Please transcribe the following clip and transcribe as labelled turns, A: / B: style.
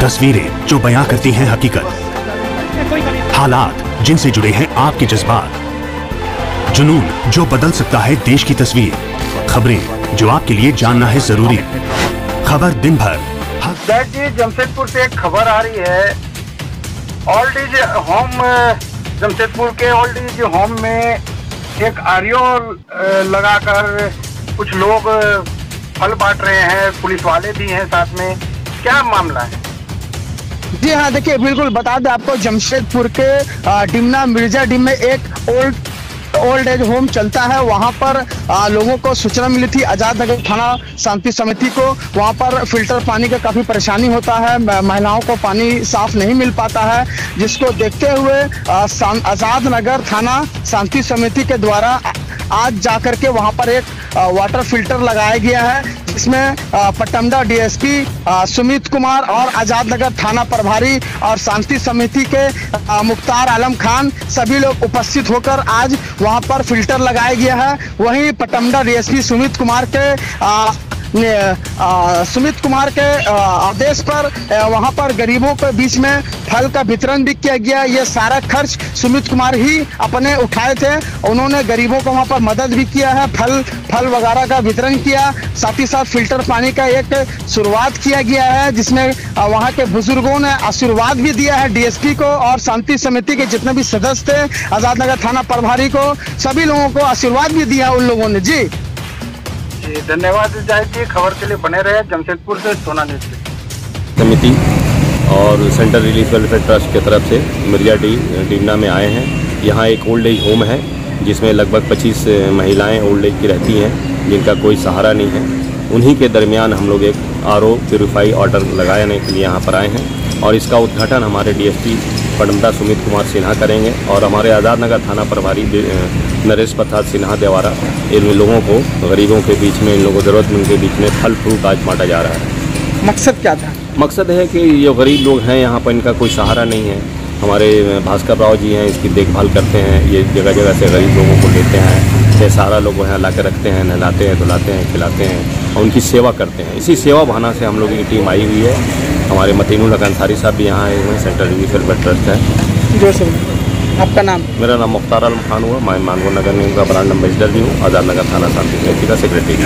A: तस्वीरें जो बयां करती हैं हकीकत। हालात जिनसे जुड़े हैं आपके जज्बात। जुनून जो बदल सकता है देश की तस्वीर। खबरें जो आपके लिए जानना है ज़रूरी। खबर दिन भर।
B: जी, जमशेदपुर से एक खबर आ रही है। ओल्ड एज होम जमशेदपुर के ओल्ड एज होम में एक आरियो लगाकर कुछ लोग फल बांट रहे हैं। पुलिस वाले भी हैं साथ में। क्या मामला है?
C: जी हाँ देखिए बिल्कुल बता दें आपको जमशेदपुर के डिमना मिर्ज़ा डिम में एक ओल्ड ओल्ड एज होम चलता है। वहाँ पर आ, लोगों को सूचना मिली थी आज़ाद नगर थाना शांति समिति को। वहाँ पर फ़िल्टर पानी का काफ़ी परेशानी होता है महिलाओं को पानी साफ़ नहीं मिल पाता है जिसको देखते हुए आज़ाद नगर थाना शांति समिति के द्वारा आज जाकर के वहाँ पर एक वाटर फ़िल्टर लगाया गया है। जिसमें पटमदा डीएसपी सुमित कुमार और आज़ाद नगर थाना प्रभारी और शांति समिति के मुख्तार आलम खान सभी लोग उपस्थित होकर आज वहाँ पर फ़िल्टर लगाया गया है। वहीं पटमदा डीएसपी सुमित कुमार के सुमित कुमार के आदेश पर वहाँ पर गरीबों के बीच में फल का वितरण भी किया गया। ये सारा खर्च सुमित कुमार ही अपने उठाए थे। उन्होंने गरीबों को वहाँ पर मदद भी किया है, फल फल वगैरह का वितरण किया। साथ ही साथ फ़िल्टर पानी का एक शुरुआत किया गया है, जिसमें वहाँ के बुज़ुर्गों ने आशीर्वाद भी दिया है डीएसपी को और शांति समिति के जितने भी सदस्य थे, आज़ाद नगर थाना प्रभारी को, सभी लोगों को आशीर्वाद भी दिया उन लोगों ने। जी।
B: धन्यवाद जाहिद जी, खबर के लिए बने रहे जमशेदपुर से सोना न्यूज़
D: समिति और सेंट्रल रिलीफ वेलफेयर ट्रस्ट की तरफ़ से मिर्ज़ा डी में आए हैं। यहाँ एक ओल्ड एज होम है, जिसमें लगभग 25 महिलाएँ ओल्ड एज की रहती हैं, जिनका कोई सहारा नहीं है। उन्हीं के दरमियान हम लोग एक आर ओ प्योरीफाई ऑर्डर लगाने के लिए यहाँ पर आए हैं और इसका उद्घाटन हमारे डीएसपी पडमदा सुमित कुमार सिन्हा करेंगे और हमारे आज़ाद नगर थाना प्रभारी नरेश प्रसाद सिन्हा देवारा इन लोगों को गरीबों के बीच में इन लोगों को ज़रूरतमंद के बीच में फल फ्रूट आज बांटा जा रहा है।
C: मकसद क्या था?
D: मकसद है कि जो गरीब लोग हैं यहाँ पर इनका कोई सहारा नहीं है। हमारे भास्कर राव जी हैं इसकी देखभाल करते हैं ये जगह जगह से गरीब लोगों को लेते हैं। ये सारा लोग वहाँ ला रखते हैं नहलाते हैं धुलाते हैं खिलाते हैं और उनकी सेवा करते हैं। इसी सेवा भावना से हम लोग की टीम आई हुई है। हमारे मतीनुल अंसारी साहब भी यहाँ आए हुए हैं सेंट्रल रिलीफ वेलफेयर ट्रस्ट है।
C: जो सर आपका नाम?
D: मेरा नाम मुख्तार आलम खान हुआ। मैं मानगो नगर निगम का ब्रांड एम्बेसडर भी हूँ। आज़ाद नगर थाना शांति समिति का सेक्रेटरी